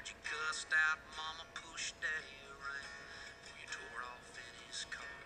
church and cussed out mama pushed daddy around. Before you tore off in his car.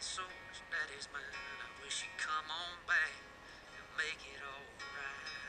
that is mine. I wish you'd come on back and make it alright.